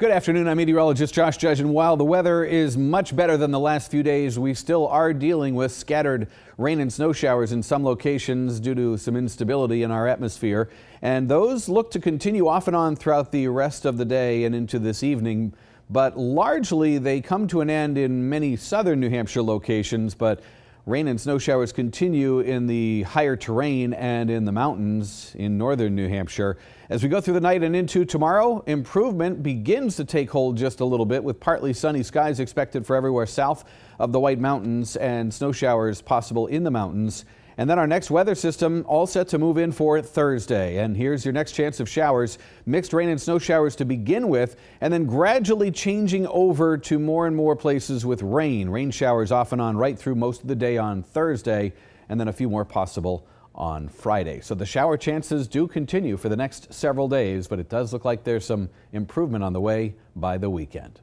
Good afternoon. I'm meteorologist Josh Judge. And while the weather is much better than the last few days, we still are dealing with scattered rain and snow showers in some locations due to some instability in our atmosphere. And those look to continue off and on throughout the rest of the day and into this evening. But largely, they come to an end in many southern New Hampshire locations. But Rain and snow showers continue in the higher terrain and in the mountains in northern New Hampshire. As we go through the night and into tomorrow, improvement begins to take hold just a little bit with partly sunny skies expected for everywhere south of the White Mountains and snow showers possible in the mountains. And then our next weather system all set to move in for Thursday. And here's your next chance of showers. Mixed rain and snow showers to begin with, and then gradually changing over to more and more places with rain. Rain showers off and on right through most of the day on Thursday, and then a few more possible on Friday. So the shower chances do continue for the next several days, but it does look like there's some improvement on the way by the weekend.